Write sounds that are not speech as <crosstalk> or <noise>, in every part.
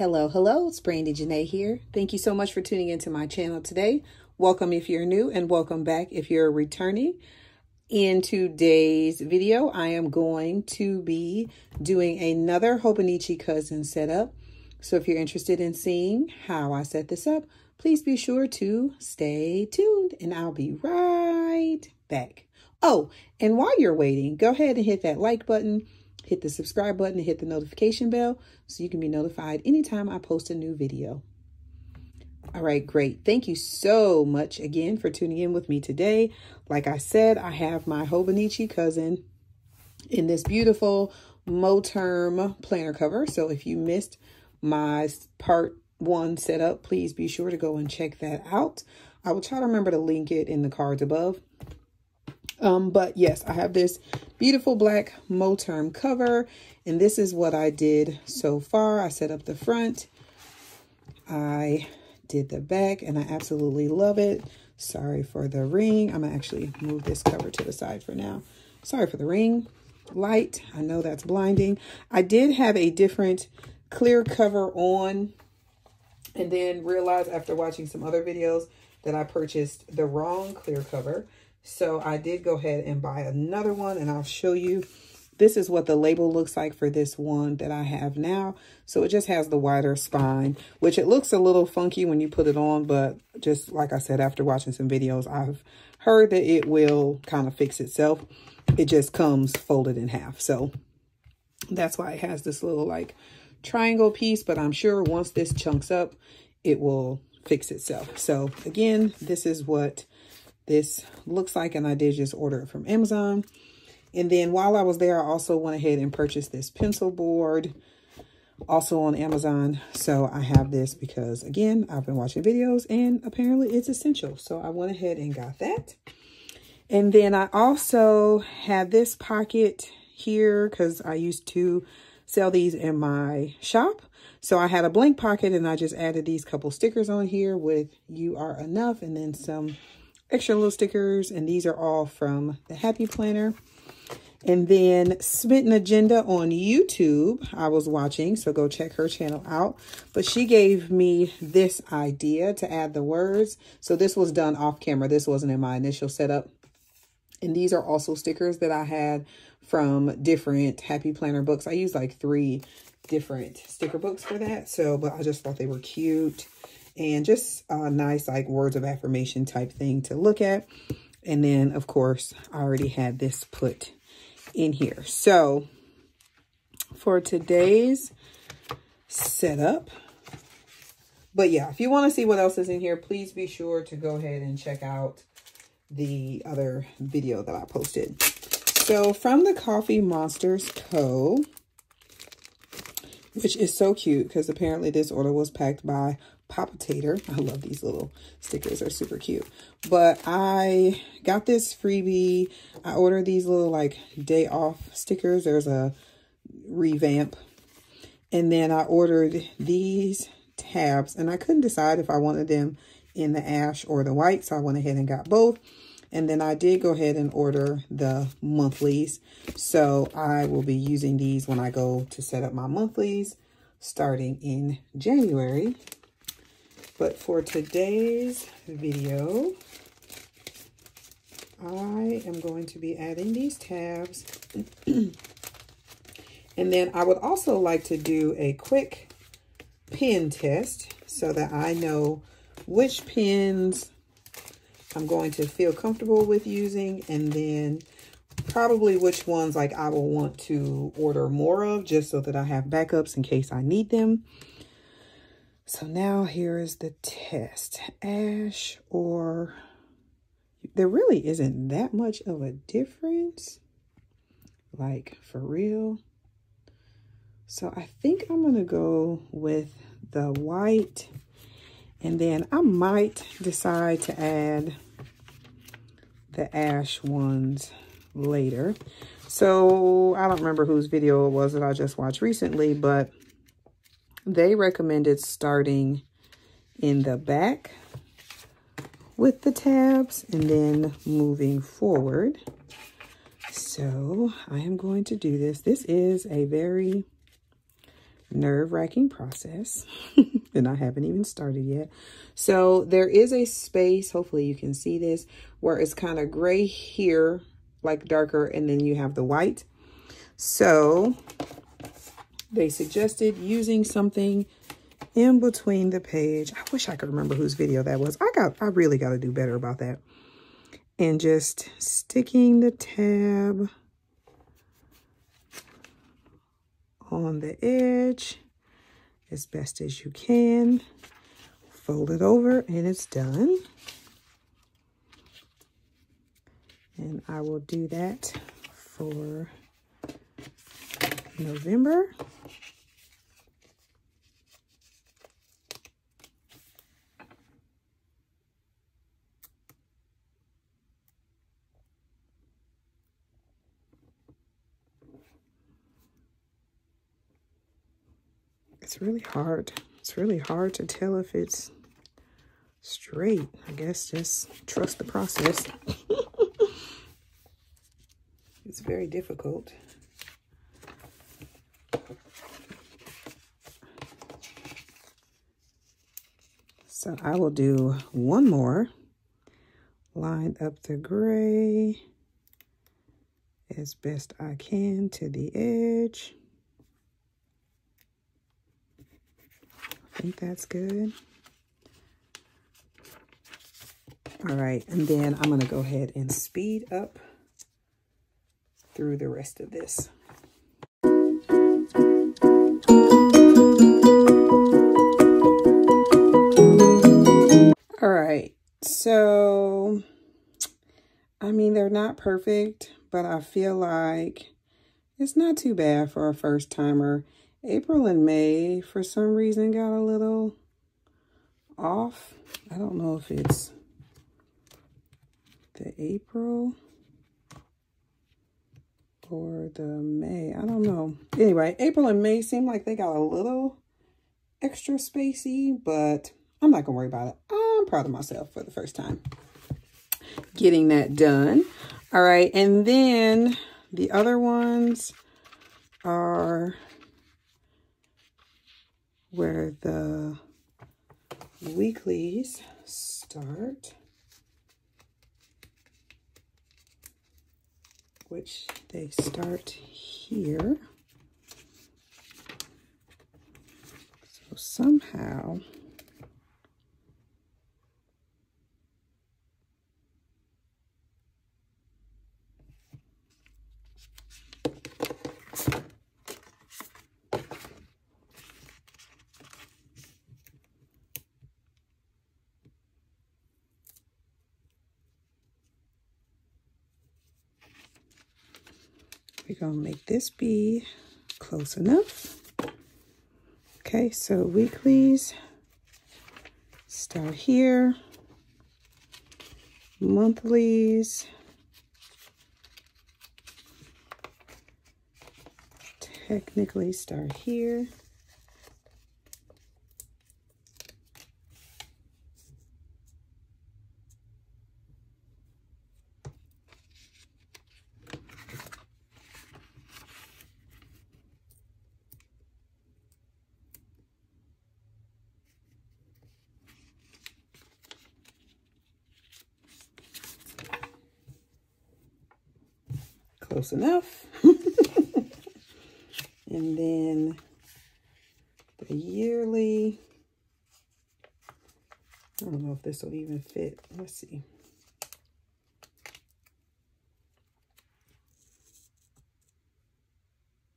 Hello, hello, it's Brandi Janei here. Thank you so much for tuning into my channel today. Welcome if you're new and welcome back if you're returning. In today's video, I am going to be doing another Hobonichi cousin setup. So if you're interested in seeing how I set this up, please be sure to stay tuned and I'll be right back. Oh, and while you're waiting, go ahead and hit that like button hit the subscribe button and hit the notification bell so you can be notified anytime I post a new video. All right, great. Thank you so much again for tuning in with me today. Like I said, I have my Hobonichi cousin in this beautiful Moterm planner cover. So if you missed my part one setup, please be sure to go and check that out. I will try to remember to link it in the cards above. Um, but yes, I have this beautiful black Moterm cover. And this is what I did so far. I set up the front. I did the back and I absolutely love it. Sorry for the ring. I'm gonna actually move this cover to the side for now. Sorry for the ring light. I know that's blinding. I did have a different clear cover on and then realized after watching some other videos that I purchased the wrong clear cover. So I did go ahead and buy another one and I'll show you. This is what the label looks like for this one that I have now. So it just has the wider spine, which it looks a little funky when you put it on. But just like I said, after watching some videos, I've heard that it will kind of fix itself. It just comes folded in half. So that's why it has this little like triangle piece. But I'm sure once this chunks up, it will fix itself. So again, this is what this looks like, and I did just order it from Amazon. And then while I was there, I also went ahead and purchased this pencil board, also on Amazon. So I have this because, again, I've been watching videos, and apparently it's essential. So I went ahead and got that. And then I also have this pocket here because I used to sell these in my shop. So I had a blank pocket and I just added these couple stickers on here with you are enough and then some extra little stickers, and these are all from the Happy Planner. And then Smitten Agenda on YouTube, I was watching, so go check her channel out. But she gave me this idea to add the words. So this was done off camera. This wasn't in my initial setup. And these are also stickers that I had from different Happy Planner books. I used like three different sticker books for that. So, but I just thought they were cute and just a nice like words of affirmation type thing to look at. And then, of course, I already had this put in here. So for today's setup, but yeah, if you want to see what else is in here, please be sure to go ahead and check out the other video that I posted. So from the Coffee Monsterz Co., which is so cute because apparently this order was packed by Tater. <laughs> I love these little stickers. They're super cute. But I got this freebie. I ordered these little like day off stickers. There's a revamp. And then I ordered these tabs. And I couldn't decide if I wanted them in the ash or the white. So I went ahead and got both. And then I did go ahead and order the monthlies. So I will be using these when I go to set up my monthlies starting in January. But for today's video, I am going to be adding these tabs. <clears throat> and then I would also like to do a quick pen test so that I know which pens I'm going to feel comfortable with using and then probably which ones like I will want to order more of just so that I have backups in case I need them. So now here is the test. Ash or... There really isn't that much of a difference. Like, for real. So I think I'm going to go with the white. And then I might decide to add the ash ones later. So I don't remember whose video it was that I just watched recently, but they recommended starting in the back with the tabs and then moving forward. So I am going to do this. This is a very nerve-wracking process <laughs> and I haven't even started yet. So there is a space, hopefully you can see this, where it's kind of gray here, like darker, and then you have the white. So they suggested using something in between the page. I wish I could remember whose video that was. I got I really got to do better about that. And just sticking the tab on the edge as best as you can. Fold it over and it's done. And I will do that for November. it's really hard. It's really hard to tell if it's straight. I guess just trust the process. <laughs> it's very difficult. So I will do one more. Line up the gray as best I can to the edge. I think that's good. All right, and then I'm going to go ahead and speed up through the rest of this. So, I mean, they're not perfect, but I feel like it's not too bad for a first timer. April and May, for some reason, got a little off. I don't know if it's the April or the May. I don't know. Anyway, April and May seem like they got a little extra spacey, but I'm not going to worry about it. I'm proud of myself for the first time getting that done. All right, and then the other ones are where the weeklies start, which they start here. So somehow Make this be close enough. Okay, so weeklies start here. Monthlies technically start here. Close enough. <laughs> and then the yearly, I don't know if this will even fit. Let's see.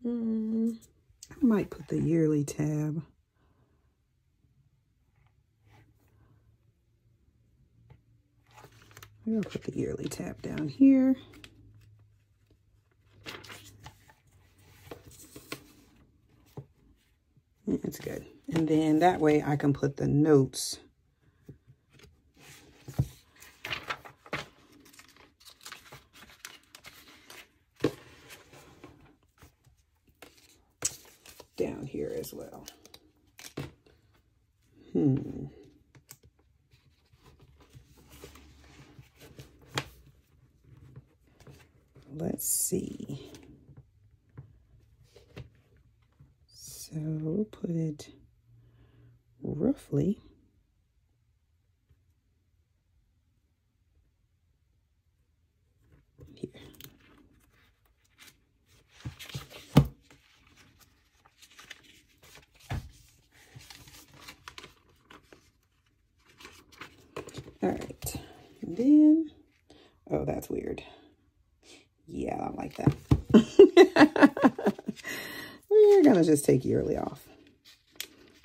Mm, I might put the yearly tab. To put the yearly tab down here. It's good. And then that way I can put the notes down here as well. Hmm. Let's see. So roughly here. All right, and then, oh, that's weird. Yeah, I don't like that. <laughs> We're gonna just take yearly off.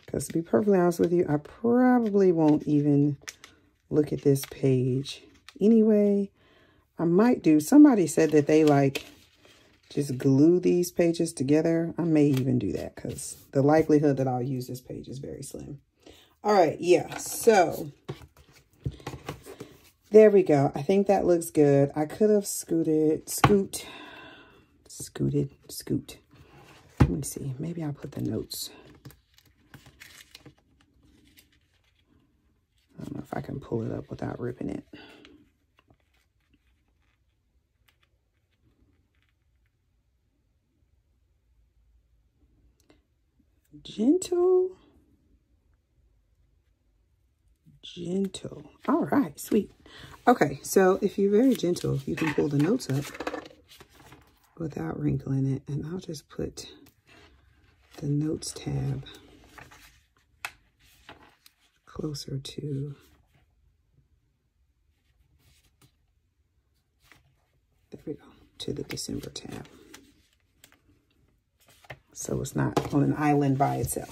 Because to be perfectly honest with you, I probably won't even look at this page anyway. I might do, somebody said that they like just glue these pages together. I may even do that because the likelihood that I'll use this page is very slim. All right, yeah, so there we go. I think that looks good. I could have scooted, scoot, scooted, scoot. Let me see. Maybe I'll put the notes. I don't know if I can pull it up without ripping it. Gentle. Gentle. All right, sweet. Okay, so if you're very gentle, you can pull the notes up without wrinkling it. And I'll just put the notes tab closer to there we go to the December tab so it's not on an island by itself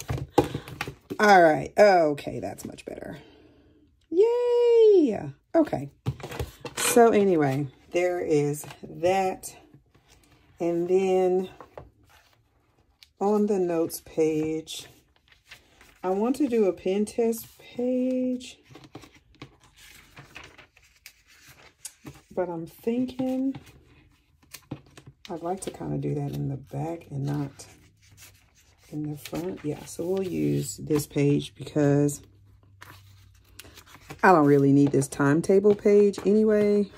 all right okay that's much better yay okay so anyway there is that and then on the notes page I want to do a pen test page. But I'm thinking I'd like to kind of do that in the back and not in the front. Yeah, so we'll use this page because I don't really need this timetable page anyway.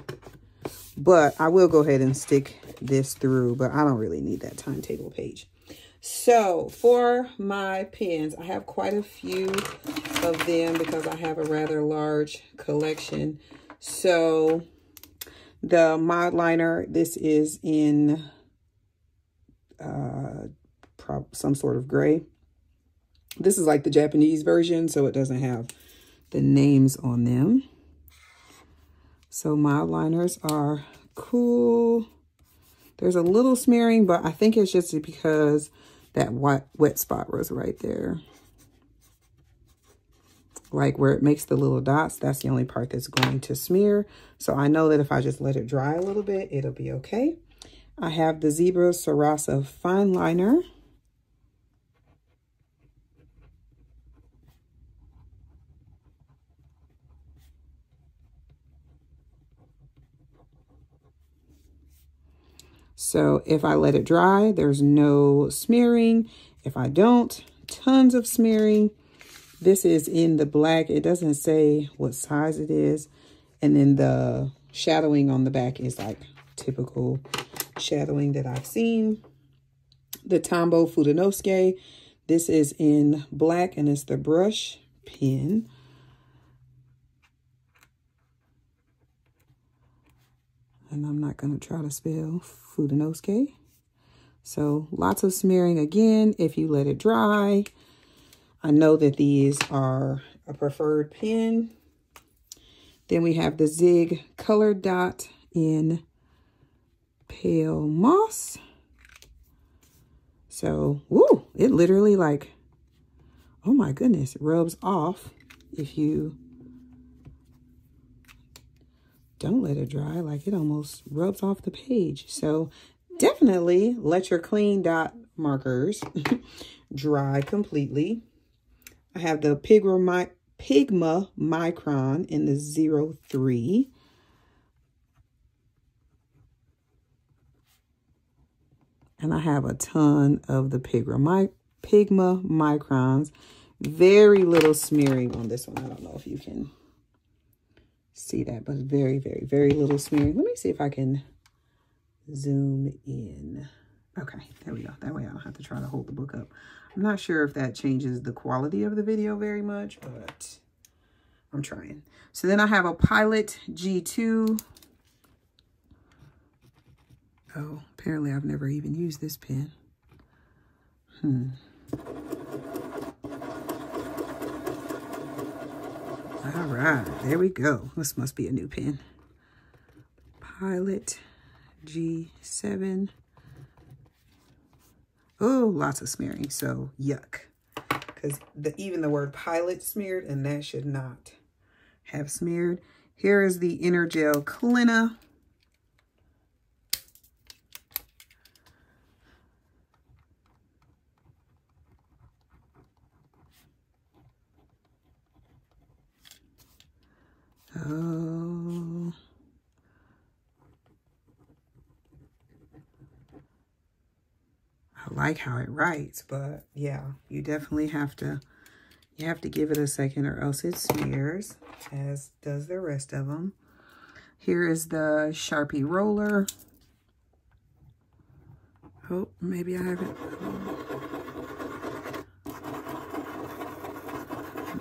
But I will go ahead and stick this through, but I don't really need that timetable page. So for my pens, I have quite a few of them because I have a rather large collection. So the Mildliner, this is in uh, some sort of gray. This is like the Japanese version, so it doesn't have the names on them. So Mildliners are cool. There's a little smearing, but I think it's just because that white, wet spot was right there. Like where it makes the little dots, that's the only part that's going to smear. So I know that if I just let it dry a little bit, it'll be okay. I have the Zebra Sarasa Fine Liner. So if I let it dry, there's no smearing. If I don't, tons of smearing. This is in the black. It doesn't say what size it is. And then the shadowing on the back is like typical shadowing that I've seen. The Tombow Fudenosuke. This is in black and it's the brush pen. And I'm not going to try to spell Fudenosuke. So lots of smearing again if you let it dry. I know that these are a preferred pen. Then we have the Zig Color Dot in Pale Moss. So, woo, it literally like, oh my goodness, rubs off if you don't let it dry. Like it almost rubs off the page. So definitely let your clean dot markers <laughs> dry completely. I have the Pigma, Pigma Micron in the 03. And I have a ton of the Pigma, Pigma Microns. Very little smearing on this one. I don't know if you can see that, but very, very, very little smearing. Let me see if I can zoom in. Okay, there we go. That way I don't have to try to hold the book up. I'm not sure if that changes the quality of the video very much, but I'm trying. So then I have a Pilot G2. Oh, apparently I've never even used this pen. Hmm. All right, there we go. This must be a new pen. Pilot G7. Oh, lots of smearing, so yuck. Because the, even the word pilot smeared, and that should not have smeared. Here is the EnerGel Clena. Like how it writes, but yeah, you definitely have to, you have to give it a second or else it smears, as does the rest of them. Here is the Sharpie roller. Oh, maybe I haven't.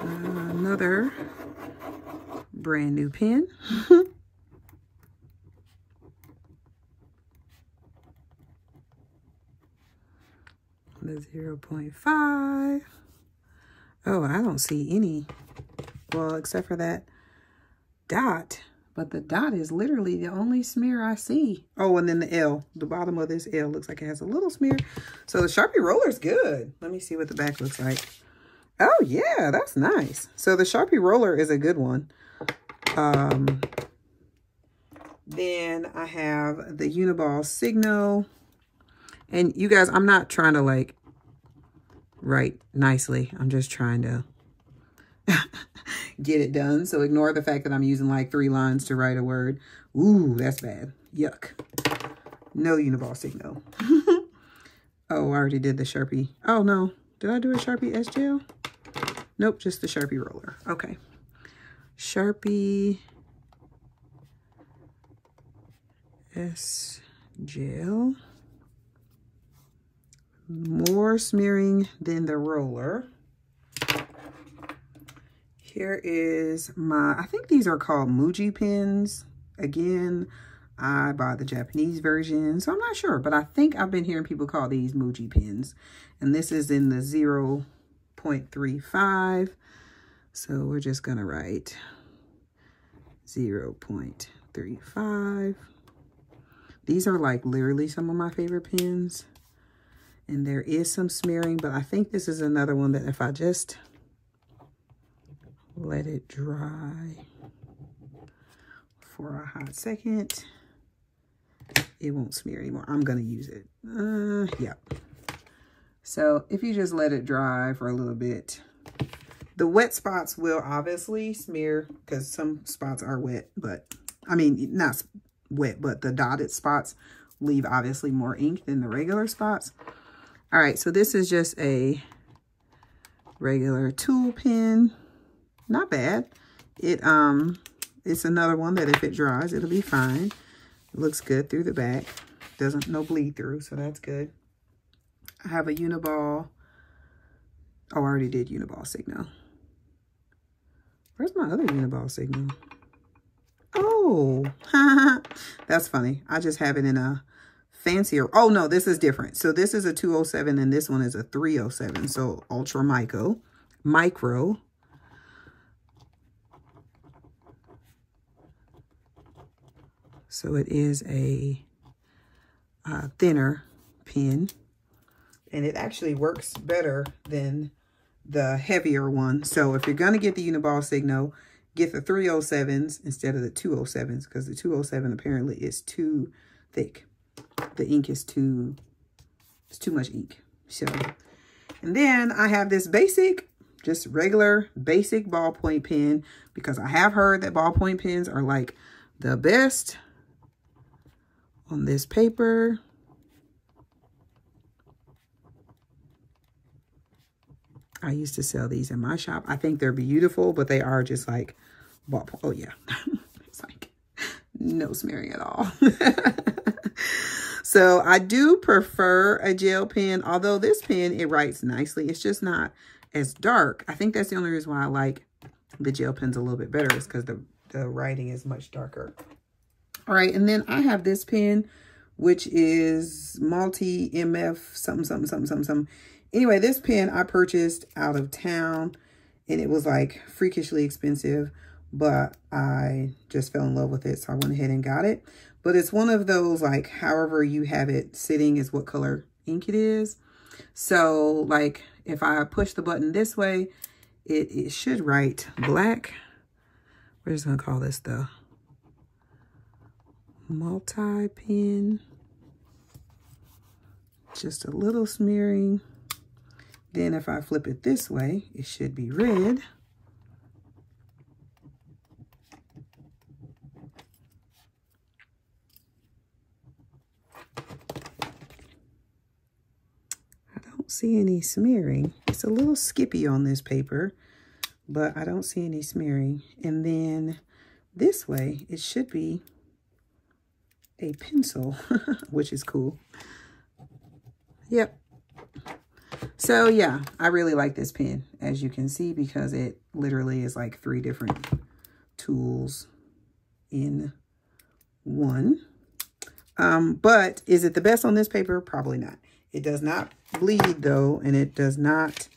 Uh, another brand new pen. <laughs> the 0 0.5. Oh, I don't see any. Well, except for that dot. But the dot is literally the only smear I see. Oh, and then the L. The bottom of this L looks like it has a little smear. So the Sharpie roller is good. Let me see what the back looks like. Oh, yeah, that's nice. So the Sharpie roller is a good one. Um, then I have the Uniball Signo. And you guys, I'm not trying to like write nicely. I'm just trying to <laughs> get it done. So ignore the fact that I'm using like three lines to write a word. Ooh, that's bad. Yuck. No Uniball Signo. <laughs> oh, I already did the Sharpie. Oh, no. Did I do a Sharpie S-Gel? Nope, just the Sharpie roller. Okay. Sharpie S gel. More smearing than the roller. Here is my, I think these are called Muji pens. Again, I bought the Japanese version, so I'm not sure, but I think I've been hearing people call these Muji pens. And this is in the 0 0.35. So we're just to write 0 0.35. These are like literally some of my favorite pens. And there is some smearing, but I think this is another one that if I just let it dry for a hot second, it won't smear anymore. I'm going to use it. Uh, yeah. So if you just let it dry for a little bit, the wet spots will obviously smear because some spots are wet, but I mean, not wet, but the dotted spots leave obviously more ink than the regular spots. All right, so this is just a regular tool pen. Not bad. It um, It's another one that if it dries, it'll be fine. It looks good through the back. Doesn't no bleed through, so that's good. I have a Uniball. Oh, I already did Uniball Signo. Where's my other Uniball Signo? Oh, <laughs> that's funny. I just have it in a fancier. Oh, no, this is different. So this is a 207 and this one is a 307. So Ultra Micro. Micro. So it is a uh, thinner pen. And it actually works better than the heavier one. So if you're going to get the Uniball Signo, get the 307s instead of the 207s because the 207 apparently is too thick. The ink is too, it's too much ink. So, and then I have this basic, just regular basic ballpoint pen because I have heard that ballpoint pens are like the best on this paper. I used to sell these in my shop. I think they're beautiful, but they are just like ballpoint. Oh, yeah. <laughs> no smearing at all. <laughs> so I do prefer a gel pen, although this pen, it writes nicely. It's just not as dark. I think that's the only reason why I like the gel pens a little bit better is because the, the writing is much darker. All right, and then I have this pen, which is multi MF something, something, something, something, something. Anyway, this pen I purchased out of town, and it was like freakishly expensive, but I just fell in love with it, so I went ahead and got it. But it's one of those, like, however you have it sitting is what color ink it is. So, like, if I push the button this way, it, it should write black. We're just going to call this the multi-pen. Just a little smearing. Then if I flip it this way, it should be red. See any smearing. It's a little skippy on this paper, but I don't see any smearing. And then this way, it should be a pencil, <laughs> which is cool. Yep. So yeah, I really like this pen, as you can see, because it literally is like three different tools in one. Um, but is it the best on this paper? Probably not. It does not bleed though, and it does not,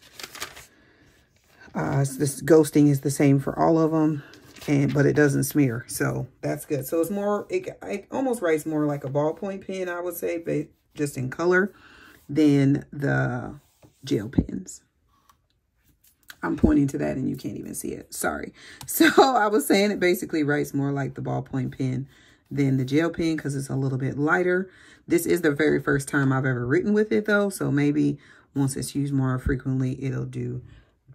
uh, this ghosting is the same for all of them, and but it doesn't smear, so that's good. So it's more, it, it almost writes more like a ballpoint pen, I would say, but just in color than the gel pens. I'm pointing to that and you can't even see it. Sorry. <laughs> So I was saying it basically writes more like the ballpoint pen than the gel pen because it's a little bit lighter. This is the very first time I've ever written with it though. So maybe once it's used more frequently, it'll do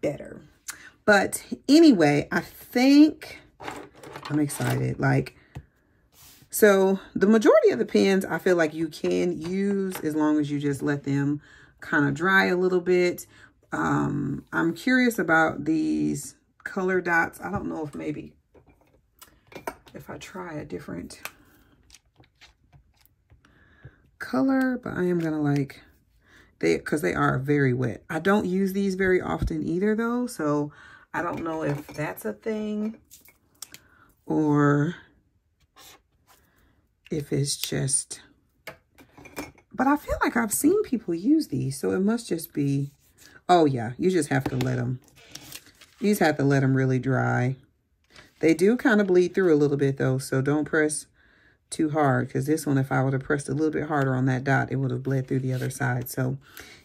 better. But anyway, I think I'm excited. Like, so the majority of the pens I feel like you can use as long as you just let them kind of dry a little bit. Um, I'm curious about these color dots. I don't know if maybe if I try a different color, but I am going to like, they because they are very wet. I don't use these very often either though, so I don't know if that's a thing or if it's just, but I feel like I've seen people use these, so it must just be, oh yeah, you just have to let them, you just have to let them really dry. They do kind of bleed through a little bit though, so don't press too hard because this one, if I would have pressed a little bit harder on that dot, it would have bled through the other side. So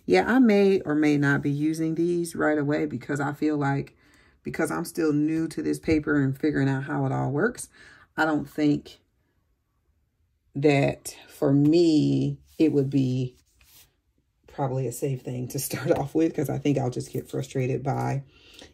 yeah, I may or may not be using these right away because I feel like because I'm still new to this paper and figuring out how it all works, I don't think that for me, it would be probably a safe thing to <laughs> start off with because I think I'll just get frustrated by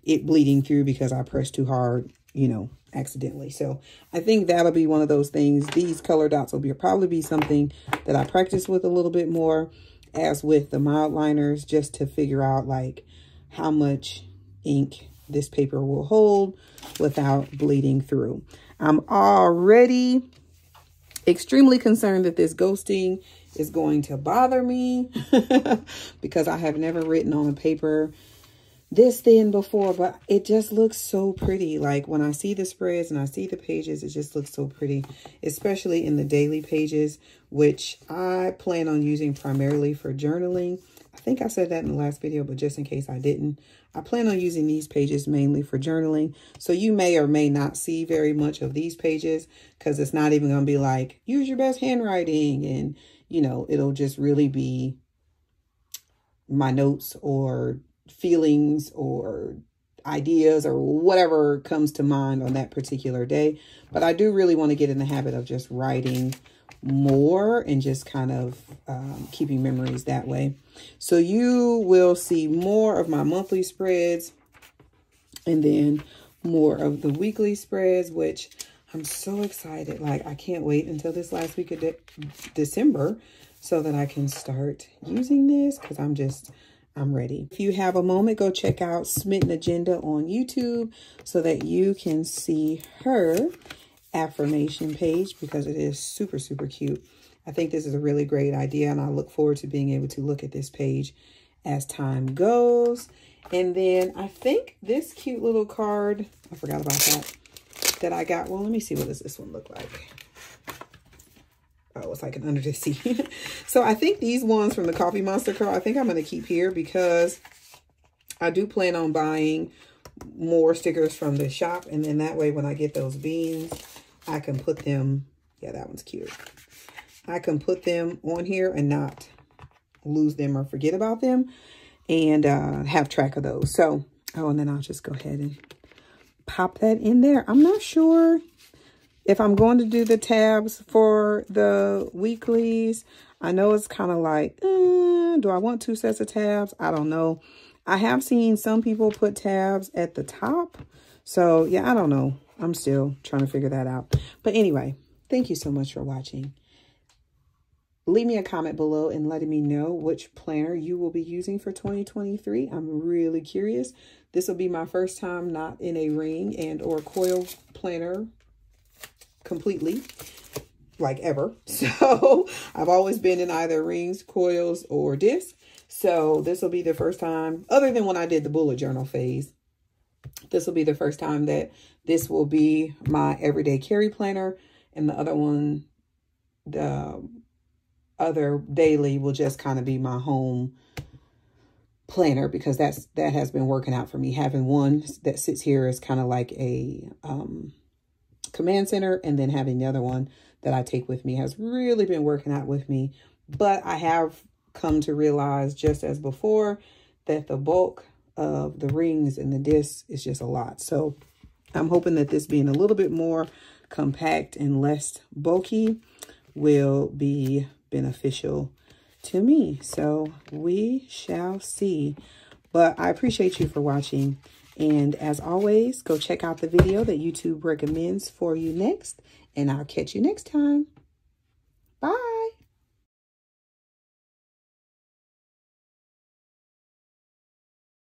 it bleeding through because I pressed too hard you know, accidentally. So I think that'll be one of those things. These color dots will be probably be something that I practice with a little bit more as with the Mildliners just to figure out like how much ink this paper will hold without bleeding through. I'm already extremely concerned that this ghosting is going to bother me <laughs> because I have never written on a paper this thin before, but it just looks so pretty. Like when I see the spreads and I see the pages, it just looks so pretty, especially in the daily pages, which I plan on using primarily for journaling. I think I said that in the last video, but just in case I didn't, I plan on using these pages mainly for journaling. So you may or may not see very much of these pages because it's not even going to be like, use your best handwriting. And, you know, it'll just really be my notes or feelings or ideas or whatever comes to mind on that particular day. But I do really want to get in the habit of just writing more and just kind of um, keeping memories that way. So you will see more of my monthly spreads and then more of the weekly spreads, which I'm so excited. Like, I can't wait until this last week of de December so that I can start using this because I'm just I'm ready. If you have a moment, go check out Smitten Agenda on YouTube so that you can see her affirmation page because it is super, super cute. I think this is a really great idea, and I look forward to being able to look at this page as time goes. And then I think this cute little card, I forgot about that, that I got. Well, let me see what does this one look like. Oh, it's like an under the sea. <laughs> so I think these ones from the Coffee Monster card, I think I'm going to keep here because I do plan on buying more stickers from the shop. And then that way, when I get those beans, I can put them, yeah, that one's cute. I can put them on here and not lose them or forget about them and uh, have track of those. So, oh, and then I'll just go ahead and pop that in there. I'm not sure if I'm going to do the tabs for the weeklies. I know it's kind of like, eh, do I want two sets of tabs? I don't know. I have seen some people put tabs at the top. So, yeah, I don't know. I'm still trying to figure that out. But anyway, thank you so much for watching. Leave me a comment below and letting me know which planner you will be using for 2023. I'm really curious. This will be my first time not in a ring and or coil planner completely, like ever. <laughs> So I've always been in either rings, coils, or discs. So this will be the first time, other than when I did the bullet journal phase, this will be the first time that this will be my everyday carry planner. And the other one, the other daily will just kind of be my home planner because that's that has been working out for me. Having one that sits here is kind of like a um, command center and then having the other one that I take with me has really been working out with me. But I have come to realize just as before that the bulk of the rings and the discs is just a lot. So I'm hoping that this being a little bit more compact and less bulky will be beneficial to me. So we shall see. But I appreciate you for watching. And as always, go check out the video that YouTube recommends for you next. And I'll catch you next time. Bye.